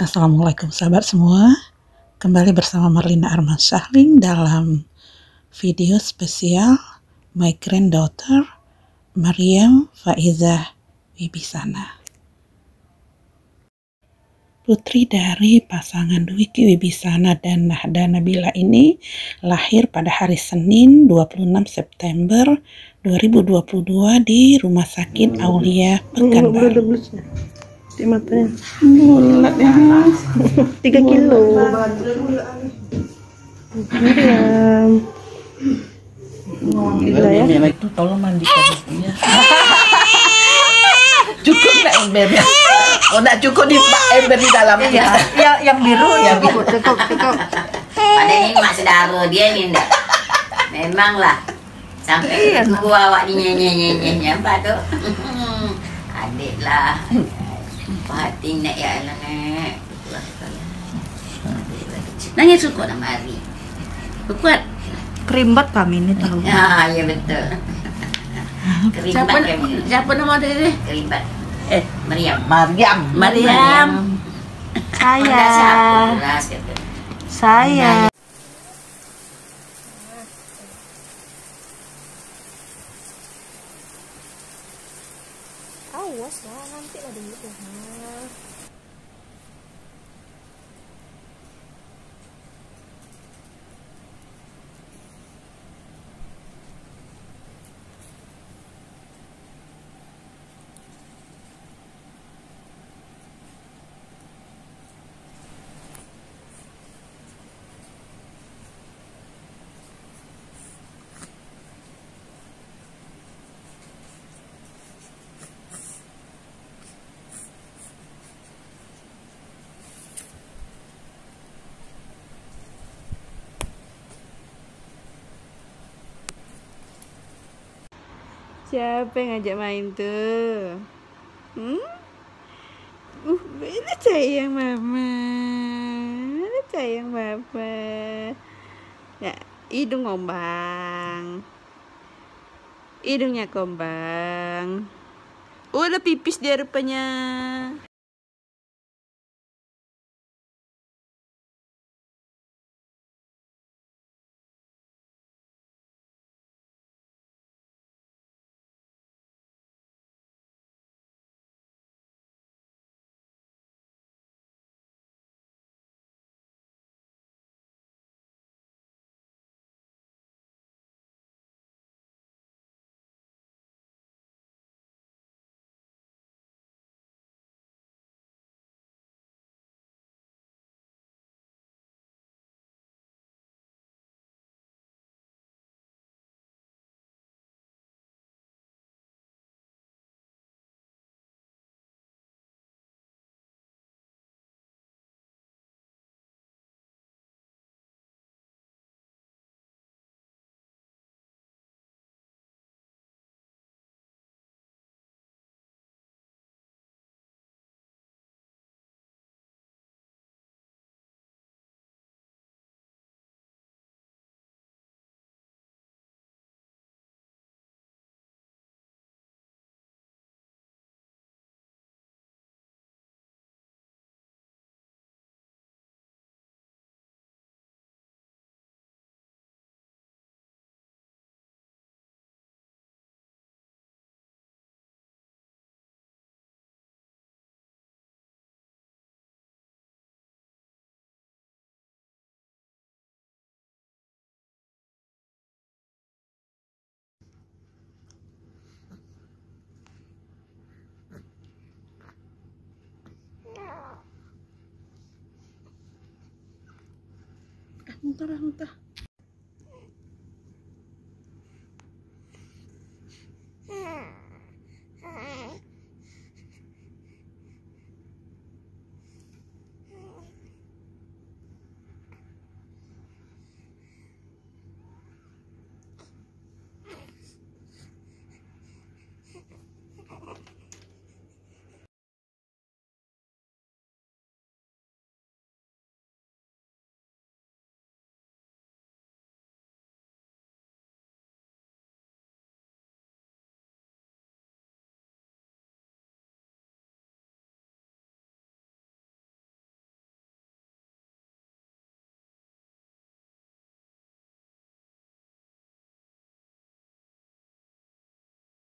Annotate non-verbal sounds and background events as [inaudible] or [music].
Assalamualaikum sahabat semua. Kembali bersama Marlina Arman Syahling dalam video spesial My Granddaughter Mariam Faizah Wibisana. Putri dari pasangan Dwiki Wibisana dan Nahda Nabila ini lahir pada hari Senin 26 September 2022 di Rumah Sakit Aulia Pekanbaru di matanya bulat ya tiga kilo. Miriam Gila ya. Itu tolong mandikan ya. cukup nggak embernya oh nggak cukup di ember di dalam. Ya, ya yang biru ya cukup. cukup cukup. Pada ini masih daro dia ini enggak memang lah. Sampai iya, gua awak apa tuh. [laughs] Adik lah Pati nak ya lah nak. Nanya suka nak mari. Kuat. Kerimbat kami ini tahu. Ya, ya betul. [laughs] Kerimbat siapa, kami. Siapa nama dia? Kerimbat. Eh, Mariam. Mariam. Mariam. Saya. Saya. Lah nanti lah dulu nah Siapa yang ngajak main tuh? Hmm? Uh, mana sayang mama? Mana sayang papa? Ya, hidung ngombang. Hidungnya kombang. Udah pipis dia rupanya. juntala, juntala.